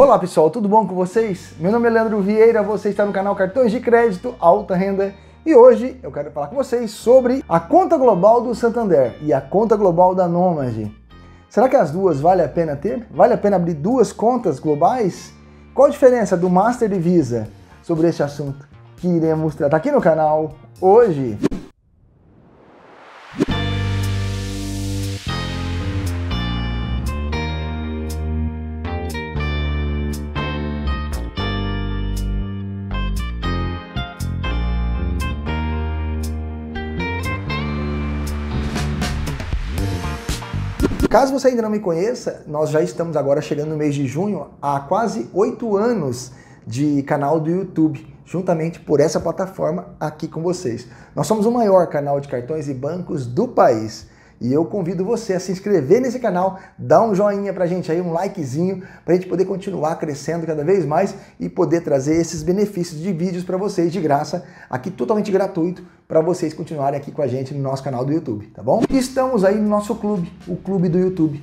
Olá pessoal, tudo bom com vocês? Meu nome é Leandro Vieira, você está no canal Cartões de Crédito Alta Renda e hoje eu quero falar com vocês sobre a conta global do Santander e a conta global da Nomad. Será que as duas vale a pena ter? Vale a pena abrir duas contas globais? Qual a diferença do Master e Visa sobre esse assunto que iremos tratar aqui no canal hoje? Caso você ainda não me conheça, nós já estamos agora chegando no mês de junho há quase oito anos de canal do YouTube, juntamente por essa plataforma aqui com vocês. Nós somos o maior canal de cartões e bancos do país. E eu convido você a se inscrever nesse canal, dar um joinha pra gente aí, um likezinho, pra gente poder continuar crescendo cada vez mais e poder trazer esses benefícios de vídeos para vocês de graça, aqui totalmente gratuito, para vocês continuarem aqui com a gente no nosso canal do YouTube, tá bom? Estamos aí no nosso clube, o Clube do YouTube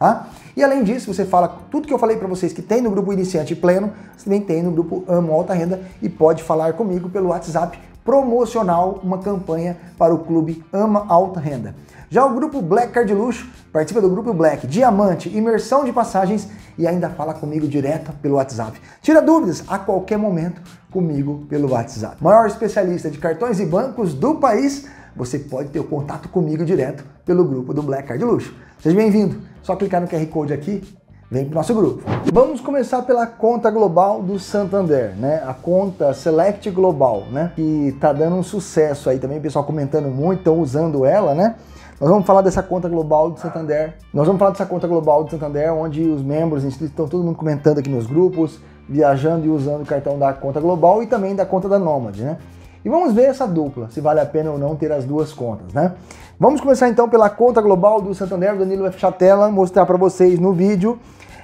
Tá? E além disso, você fala tudo que eu falei para vocês que tem no grupo Iniciante Pleno, você também tem no grupo Amo Alta Renda e pode falar comigo pelo WhatsApp promocional, uma campanha para o clube Ama Alta Renda. Já o grupo Black Card Luxo participa do grupo Black Diamante, imersão de passagens e ainda fala comigo direto pelo WhatsApp. Tira dúvidas a qualquer momento comigo pelo WhatsApp. Maior especialista de cartões e bancos do país, você pode ter o contato comigo direto pelo grupo do Black Card Luxo. Seja bem-vindo. Só clicar no QR Code aqui, vem para o nosso grupo. Vamos começar pela conta global do Santander, né? A conta Select Global, né? Que tá dando um sucesso aí também, o pessoal comentando muito, estão usando ela, né? Nós vamos falar dessa conta global do Santander. Nós vamos falar dessa conta global do Santander, onde os membros inscritos estão todo mundo comentando aqui nos grupos, viajando e usando o cartão da conta global e também da conta da Nomad, né? E vamos ver essa dupla, se vale a pena ou não ter as duas contas, né? Vamos começar então pela conta global do Santander, Danilo F. Chatela, mostrar para vocês no vídeo.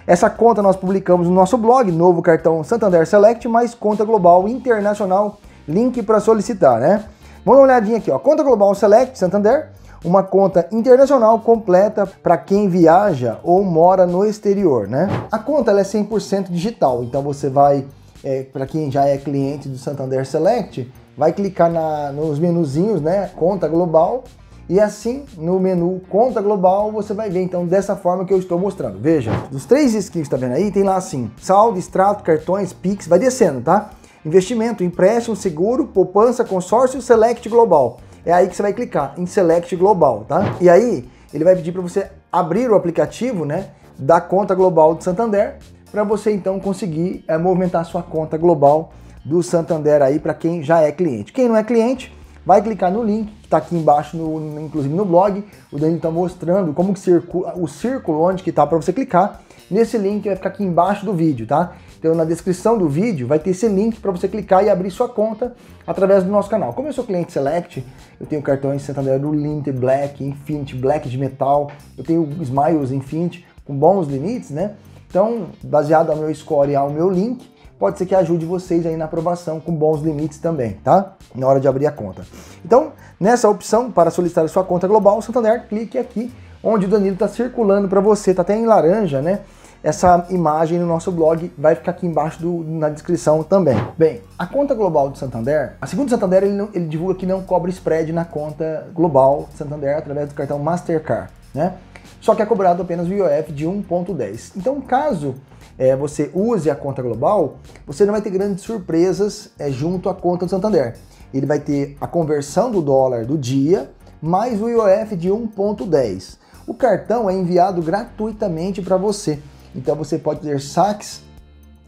Essa conta nós publicamos no nosso blog, novo cartão Santander Select, mais conta global internacional, link para solicitar, né? Vamos dar uma olhadinha aqui, ó. Conta global Select Santander, uma conta internacional completa para quem viaja ou mora no exterior, né? A conta é 100% digital, então você vai, é, para quem já é cliente do Santander Select, vai clicar na, nos menuzinhos, né? Conta global. E assim, no menu Conta Global, você vai ver então dessa forma que eu estou mostrando. Veja, dos três skins que tá vendo aí, tem lá assim, saldo, extrato, cartões, Pix, vai descendo, tá? Investimento, empréstimo, seguro, poupança, consórcio, Select Global. É aí que você vai clicar, em Select Global, tá? E aí, ele vai pedir para você abrir o aplicativo, né, da conta global do Santander, para você então conseguir é, movimentar sua conta global do Santander aí para quem já é cliente. Quem não é cliente, vai clicar no link que está aqui embaixo, no, inclusive no blog. O Danilo está mostrando como que circula, o círculo onde que está para você clicar. Nesse link vai ficar aqui embaixo do vídeo, tá? Então na descrição do vídeo vai ter esse link para você clicar e abrir sua conta através do nosso canal. Como eu sou cliente Select, eu tenho cartões Santander do Linte Black, Infinity, Black de metal, eu tenho Smiles Infinity com bons limites, né? Então, baseado ao meu score e ao meu link, pode ser que ajude vocês aí na aprovação com bons limites também, tá? Na hora de abrir a conta. Então, nessa opção para solicitar sua conta global, Santander, clique aqui onde o Danilo está circulando para você, tá até em laranja, né? Essa imagem no nosso blog vai ficar aqui embaixo do, na descrição também. Bem, a conta global do Santander, a segunda Santander ele, não, ele divulga que não cobra spread na conta global Santander através do cartão Mastercard, né? Só que é cobrado apenas o IOF de 1.10. Então, caso é, você use a conta global, você não vai ter grandes surpresas é, junto à conta do Santander. Ele vai ter a conversão do dólar do dia, mais o IOF de 1,10. O cartão é enviado gratuitamente para você. Então você pode ter saques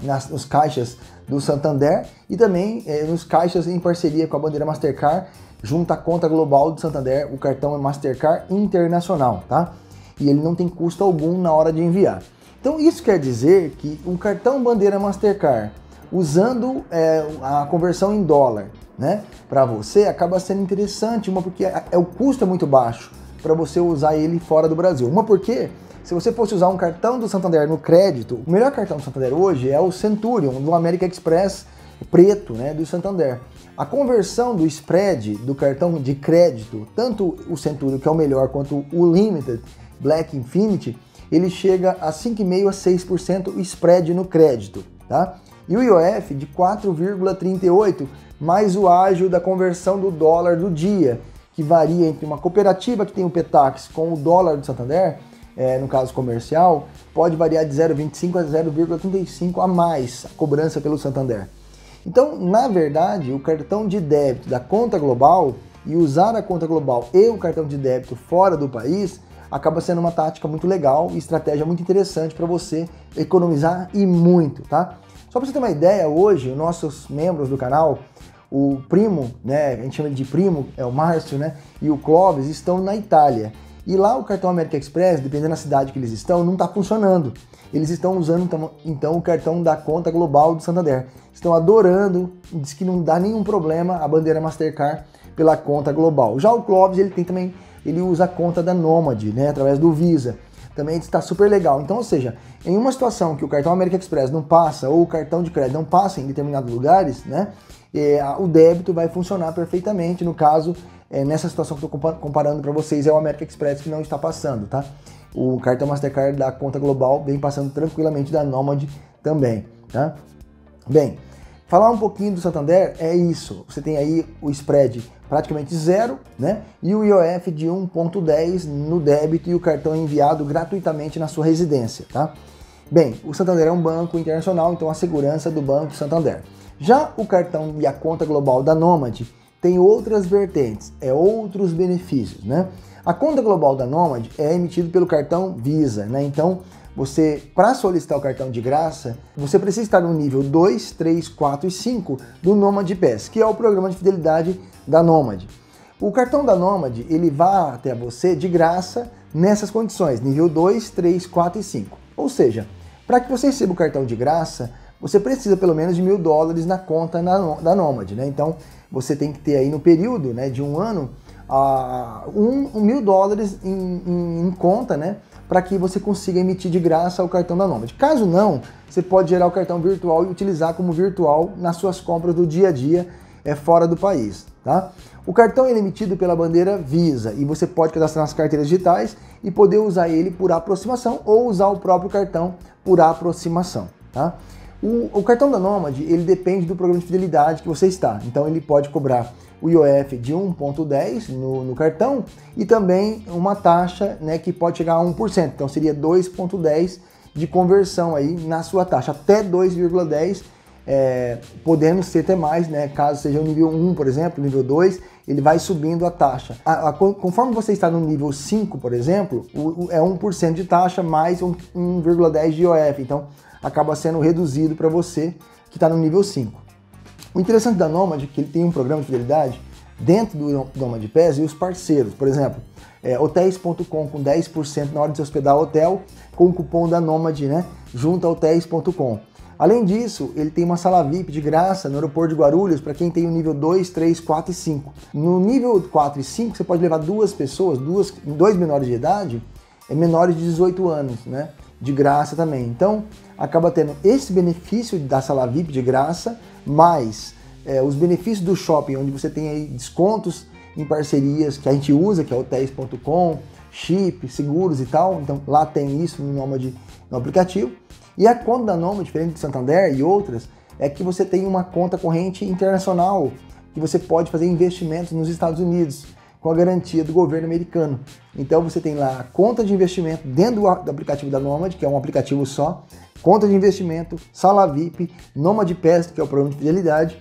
nas, nos caixas do Santander e também é, nos caixas em parceria com a bandeira Mastercard, junto à conta global do Santander. O cartão é Mastercard Internacional, tá? E ele não tem custo algum na hora de enviar. Então isso quer dizer que o cartão bandeira Mastercard usando é, a conversão em dólar, né? Para você acaba sendo interessante, uma porque é, o custo é muito baixo para você usar ele fora do Brasil. Uma porque se você fosse usar um cartão do Santander no crédito, o melhor cartão do Santander hoje é o Centurion do American Express preto, né, do Santander. A conversão do spread do cartão de crédito, tanto o Centurion que é o melhor quanto o Limited Black Infinity, ele chega a 5,5 a 6% o spread no crédito, tá? E o IOF de 4,38 mais o ágio da conversão do dólar do dia, que varia entre uma cooperativa que tem o Petax com o dólar do Santander, é, no caso comercial, pode variar de 0,25 a 0,35 a mais a cobrança pelo Santander. Então, na verdade, o cartão de débito da conta global e usar a conta global e o cartão de débito fora do país acaba sendo uma tática muito legal e estratégia muito interessante para você economizar e muito, tá? Só para você ter uma ideia, hoje, nossos membros do canal, o primo, né, a gente chama de primo, é o Márcio, né, e o Clóvis estão na Itália. E lá o cartão American Express, dependendo da cidade que eles estão, não está funcionando. Eles estão usando então, então, o cartão da conta global do Santander. Estão adorando, diz que não dá nenhum problema a bandeira Mastercard pela conta global. Já o Clóvis, ele tem também, ele usa a conta da Nomad, né, através do Visa também está super legal. Então, ou seja, em uma situação que o cartão American Express não passa ou o cartão de crédito não passa em determinados lugares, né, é, o débito vai funcionar perfeitamente. No caso, é, nessa situação que estou comparando para vocês, é o American Express que não está passando, tá? O cartão Mastercard da conta global vem passando tranquilamente da Nomad também, tá? Bem, falar um pouquinho do Santander é isso. Você tem aí o spread praticamente zero, né? E o IOF de 1.10 no débito e o cartão enviado gratuitamente na sua residência, tá? Bem, o Santander é um banco internacional, então a segurança do Banco Santander. Já o cartão e a conta global da Nomad tem outras vertentes, é outros benefícios, né? A conta global da Nomad é emitida pelo cartão Visa, né? Então, você, para solicitar o cartão de graça, você precisa estar no nível 2, 3, 4 e 5 do Nomad Pass, que é o programa de fidelidade da Nomad. O cartão da Nomad, ele vai até você de graça nessas condições, nível 2, 3, 4 e 5. Ou seja, para que você receba o cartão de graça, você precisa pelo menos de mil dólares na conta da Nomad, né? Então, você tem que ter aí no período né, de um ano uh, um, um mil dólares em, em, em conta, né? Para que você consiga emitir de graça o cartão da Nomad. Caso não, você pode gerar o cartão virtual e utilizar como virtual nas suas compras do dia a dia é, fora do país. Tá? O cartão é emitido pela bandeira Visa e você pode cadastrar nas carteiras digitais e poder usar ele por aproximação ou usar o próprio cartão por aproximação. Tá? O, o cartão da Nomad ele depende do programa de fidelidade que você está, então ele pode cobrar o IOF de 1,10 no, no, cartão e também uma taxa né, que pode chegar a 1%. Então seria 2,10 de conversão aí na sua taxa, até 2,10, é, podendo ser até mais, né? Caso seja o nível 1, por exemplo, nível 2, ele vai subindo a taxa. A, a, conforme você está no nível 5, por exemplo, o, o, é 1% de taxa mais 1,10 de IOF. Então acaba sendo reduzido para você que está no nível 5. O interessante da Nomad é que ele tem um programa de fidelidade dentro do Nomad Pass e os parceiros. Por exemplo, é, hotéis.com com 10% na hora de se hospedar hotel com o cupom da Nomad, né? Junto a hotéis.com. Além disso, ele tem uma sala VIP de graça no aeroporto de Guarulhos para quem tem o nível 2, 3, 4 e 5. No nível 4 e 5, você pode levar duas pessoas, duas, dois menores de idade, é menores de 18 anos, né? De graça também. Então, acaba tendo esse benefício da sala VIP de graça mais é, os benefícios do shopping, onde você tem aí descontos em parcerias que a gente usa, que é hotéis.com, chip, seguros e tal. Então lá tem isso no Nomad no aplicativo. E a conta da Nomad, diferente do Santander e outras, é que você tem uma conta corrente internacional que você pode fazer investimentos nos Estados Unidos com a garantia do governo americano. Então você tem lá a conta de investimento dentro do aplicativo da Nomad, que é um aplicativo só, conta de investimento, sala VIP, Nomad Pass, que é o programa de fidelidade,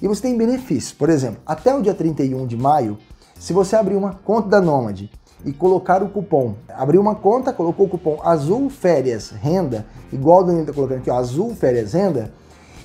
e você tem benefícios. Por exemplo, até o dia 31 de maio, se você abrir uma conta da Nomad e colocar o cupom, abrir uma conta, colocou o cupom Azul Férias Renda, igual o Danilo está colocando aqui, ó, Azul Férias Renda,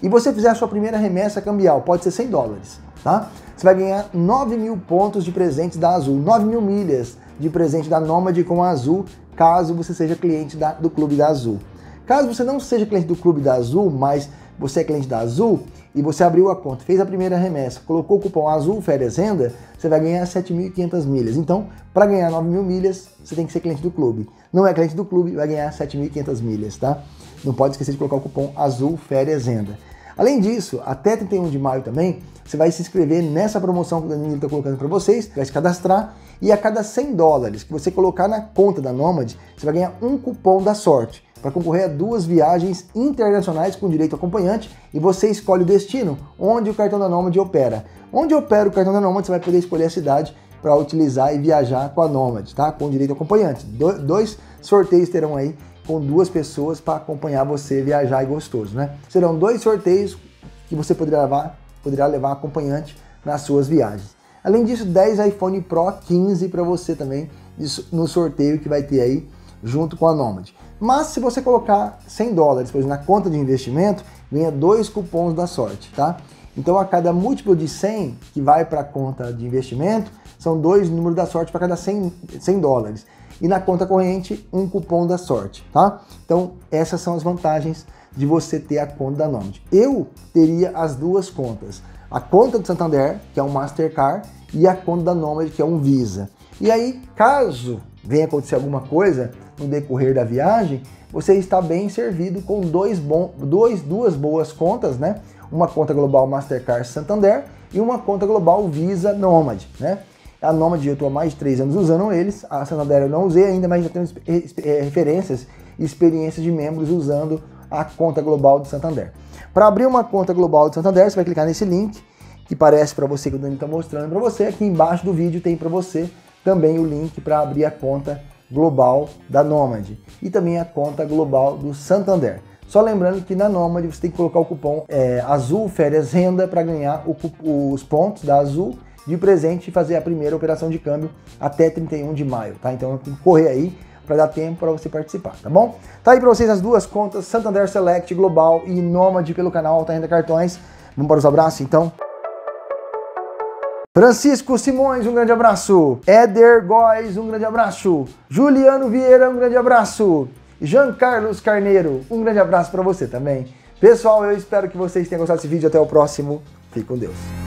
e você fizer a sua primeira remessa cambial, pode ser 100 dólares, tá? Você vai ganhar 9 mil pontos de presentes da Azul, 9 mil milhas de presente da Nomad com a Azul, caso você seja cliente da, do Clube da Azul. Caso você não seja cliente do Clube da Azul, mas você é cliente da Azul e você abriu a conta, fez a primeira remessa, colocou o cupom Azul Férias Renda, você vai ganhar 7.500 milhas. Então, para ganhar 9.000 milhas, você tem que ser cliente do clube. Não é cliente do clube, vai ganhar 7.500 milhas, tá? Não pode esquecer de colocar o cupom Azul Férias Renda. Além disso, até 31 de maio também, você vai se inscrever nessa promoção que o Danilo está colocando para vocês, vai se cadastrar e a cada 100 dólares que você colocar na conta da Nomad, você vai ganhar um cupom da sorte para concorrer a duas viagens internacionais com direito acompanhante e você escolhe o destino onde o cartão da Nomad opera. Onde opera o cartão da Nomad, você vai poder escolher a cidade para utilizar e viajar com a Nomad, tá? Com direito acompanhante. Do dois sorteios terão aí com duas pessoas para acompanhar você viajar e gostoso, né? Serão dois sorteios que você poderá levar, poderá levar acompanhante nas suas viagens. Além disso, 10 iPhone Pro 15 para você também no sorteio que vai ter aí junto com a Nomad. Mas se você colocar 100 dólares na conta de investimento, ganha dois cupons da sorte, tá? Então a cada múltiplo de 100 que vai para a conta de investimento, são dois números da sorte para cada 100, 100 dólares. E na conta corrente, um cupom da sorte, tá? Então essas são as vantagens de você ter a conta da Nomad. Eu teria as duas contas a conta do Santander, que é um Mastercard, e a conta da Nomad, que é um Visa. E aí, caso venha acontecer alguma coisa no decorrer da viagem, você está bem servido com dois bom, dois, duas boas contas, né? Uma conta global Mastercard Santander e uma conta global Visa Nomad, né? A Nomad eu estou há mais de três anos usando eles, a Santander eu não usei ainda, mas já tenho eh, referências e experiências de membros usando a conta global do Santander. Para abrir uma conta global do Santander, você vai clicar nesse link que parece para você que o Dani está mostrando para você. Aqui embaixo do vídeo tem para você também o link para abrir a conta global da Nomad e também a conta global do Santander. Só lembrando que na Nomad você tem que colocar o cupom é, Azul Férias Renda para ganhar o, os pontos da Azul de presente e fazer a primeira operação de câmbio até 31 de maio, tá? Então correr aí para dar tempo para você participar, tá bom? Tá aí para vocês as duas contas, Santander Select Global e Nomad pelo canal Alta Renda Cartões. Vamos para os abraços então? Francisco Simões, um grande abraço. Éder Góes, um grande abraço. Juliano Vieira, um grande abraço. Jean Carlos Carneiro, um grande abraço para você também. Pessoal, eu espero que vocês tenham gostado desse vídeo. Até o próximo. Fique com Deus.